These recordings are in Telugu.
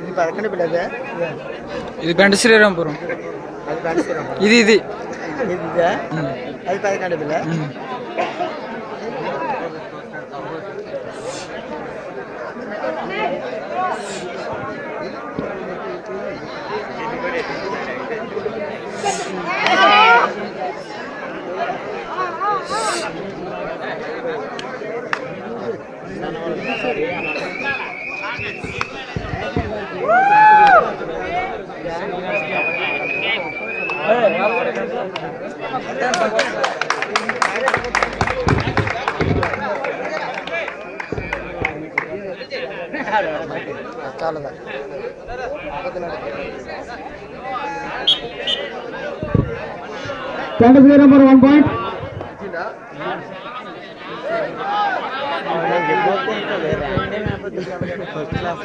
ఇది పదకొండు పిల్లదే ఇది బెండ శ్రీరాంపురం అది పడిస్తారా ఇది ఇది ఇది ఇదా? అది పదకొండు పిల్ల చాలదా number one point first class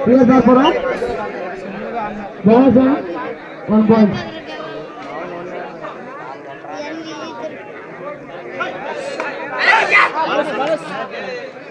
প্রিয়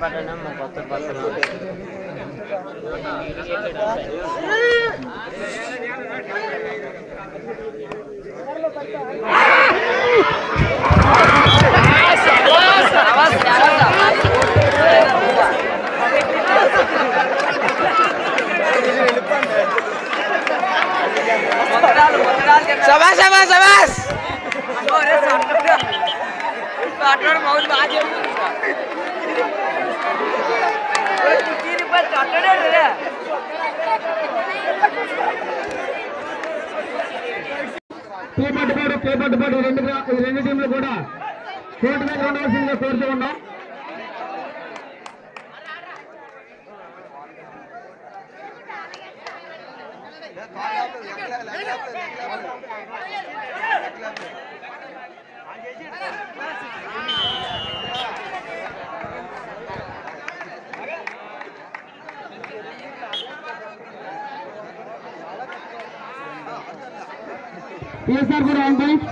పట్టణం కొత్త పట్టణం సబాస్ మౌత్ బాగా చేపట్టుపాడు చేపట్టుపాడు ఈ రెండు గ్రా- ఈ రెండు టీంలు కూడా కోర్టు ఉండవలసిందిగా కోరుతూ ఉన్నాం పిఎస్ఆర్ కూడా one point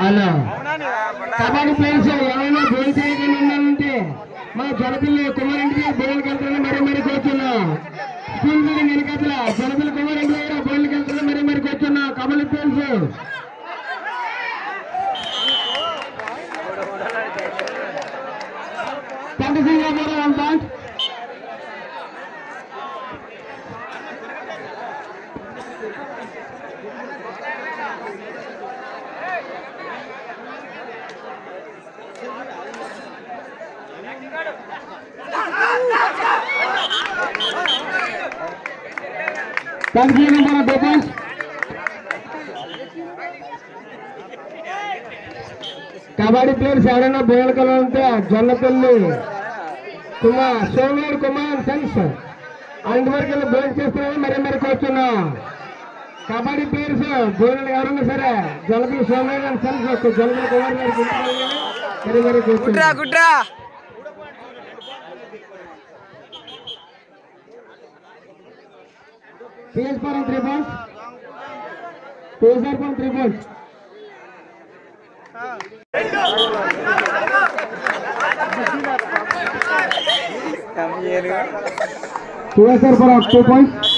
hello kabaddi players ఎవరైనా బోల్ చేయకుండా ఉండాలంటే మా జనపిల్లి కుమారింటికి బోల్కి వెళ్తారని మరీ మరీ కూర్చున్నాం స్కూల్ బిల్డింగ్ వెనకాతల జనపిల్లి కుమారింటి దగ్గర బోల్కి వెళ్తారని మరీ మరీ కూర్చున్నాం kabaddi players కంటిసింగ్ one point Confusion మన డిఫెన్స్ కబడ్డీ ప్లేయర్స్ ఎవరైనా బోలకలు ఉంటే జొన్నపల్లి కుమార్ సోమవారు కుమార్ సన్స్. అలాంటి వరకు వెళ్ళి బోల్ చేస్తున్నారని మరి మరి కూర్చున్నాం కబడ్డీ ప్లేయర్స్ బోలలు ఎవరైనా సరే జొన్నపల్లి సోమవారు అండ్ సన్స్ జొన్నపల్లి కుమార్ ఇంటికి మరి మరి కూర్చున్నాం तेज पर त्रिपुट तेज पर त्रिपुट हम ये रहे 2 सर पर 2 पॉइंट